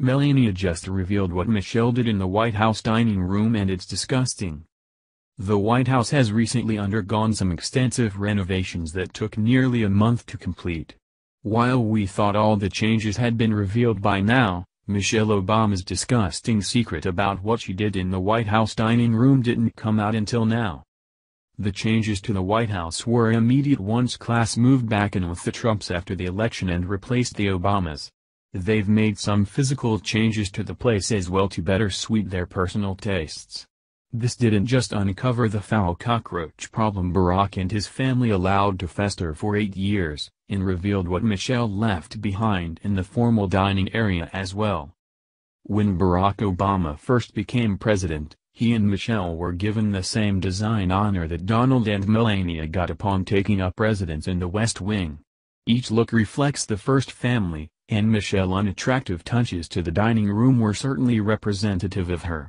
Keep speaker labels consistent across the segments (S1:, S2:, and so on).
S1: Melania just revealed what Michelle did in the White House dining room and it's disgusting. The White House has recently undergone some extensive renovations that took nearly a month to complete. While we thought all the changes had been revealed by now, Michelle Obama's disgusting secret about what she did in the White House dining room didn't come out until now. The changes to the White House were immediate once class moved back in with the Trumps after the election and replaced the Obamas. They've made some physical changes to the place as well to better suit their personal tastes. This didn't just uncover the foul cockroach problem Barack and his family allowed to fester for eight years, and revealed what Michelle left behind in the formal dining area as well. When Barack Obama first became president, he and Michelle were given the same design honor that Donald and Melania got upon taking up residence in the West Wing. Each look reflects the first family, and Michelle's unattractive touches to the dining room were certainly representative of her.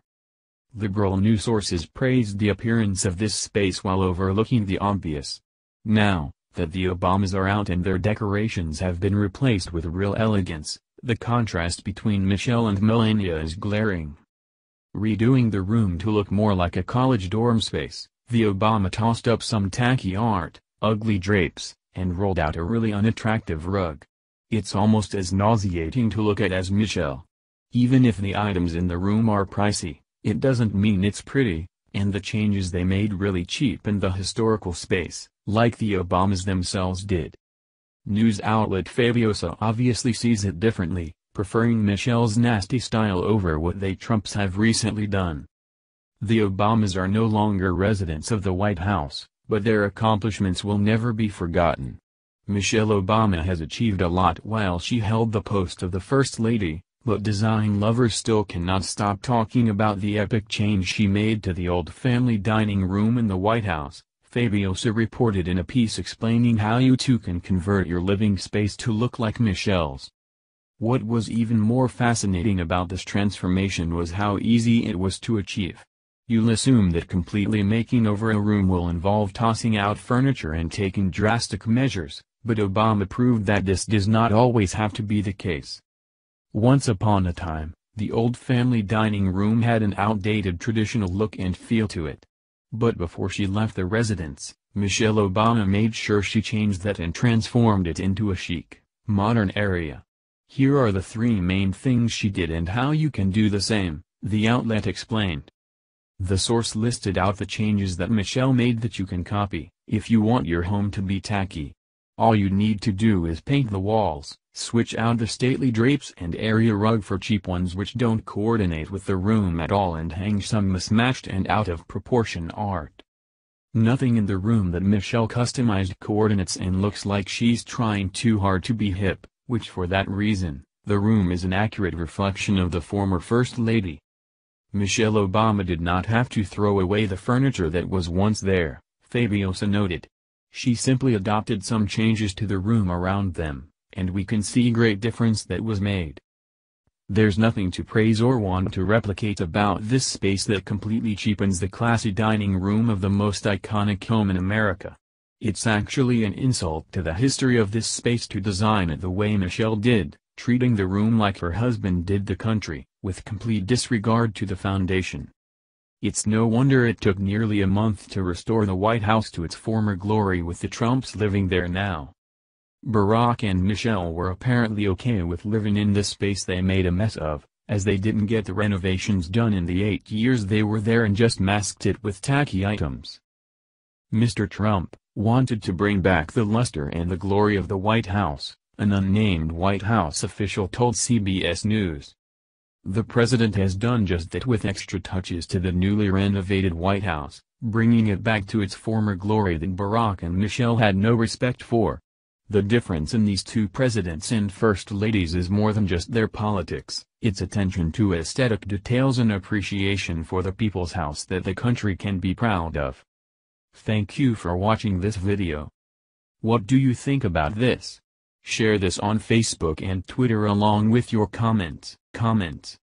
S1: Liberal news sources praised the appearance of this space while overlooking the obvious. Now, that the Obamas are out and their decorations have been replaced with real elegance, the contrast between Michelle and Melania is glaring. Redoing the room to look more like a college dorm space, the Obama tossed up some tacky art, ugly drapes, and rolled out a really unattractive rug. It's almost as nauseating to look at as Michelle. Even if the items in the room are pricey, it doesn't mean it's pretty, and the changes they made really cheapened the historical space, like the Obamas themselves did. News outlet Fabiosa obviously sees it differently, preferring Michelle's nasty style over what they Trumps have recently done. The Obamas are no longer residents of the White House, but their accomplishments will never be forgotten. Michelle Obama has achieved a lot while she held the post of the First Lady, but design lovers still cannot stop talking about the epic change she made to the old family dining room in the White House, Fabiosa reported in a piece explaining how you too can convert your living space to look like Michelle's. What was even more fascinating about this transformation was how easy it was to achieve. You'll assume that completely making over a room will involve tossing out furniture and taking drastic measures, but Obama proved that this does not always have to be the case. Once upon a time, the old family dining room had an outdated traditional look and feel to it. But before she left the residence, Michelle Obama made sure she changed that and transformed it into a chic, modern area. Here are the three main things she did and how you can do the same, the outlet explained. The source listed out the changes that Michelle made that you can copy, if you want your home to be tacky. All you need to do is paint the walls, switch out the stately drapes and area rug for cheap ones which don't coordinate with the room at all and hang some mismatched and out of proportion art. Nothing in the room that Michelle customized coordinates and looks like she's trying too hard to be hip, which for that reason, the room is an accurate reflection of the former First Lady. Michelle Obama did not have to throw away the furniture that was once there, Fabiosa noted. She simply adopted some changes to the room around them, and we can see great difference that was made. There's nothing to praise or want to replicate about this space that completely cheapens the classy dining room of the most iconic home in America. It's actually an insult to the history of this space to design it the way Michelle did, treating the room like her husband did the country, with complete disregard to the foundation. It's no wonder it took nearly a month to restore the White House to its former glory with the Trumps living there now. Barack and Michelle were apparently okay with living in the space they made a mess of, as they didn't get the renovations done in the eight years they were there and just masked it with tacky items. Mr. Trump, wanted to bring back the luster and the glory of the White House, an unnamed White House official told CBS News. The president has done just that with extra touches to the newly renovated White House, bringing it back to its former glory that Barack and Michelle had no respect for. The difference in these two presidents and first ladies is more than just their politics, it's attention to aesthetic details and appreciation for the people's house that the country can be proud of. Thank you for watching this video. What do you think about this? Share this on Facebook and Twitter along with your comments. Comments.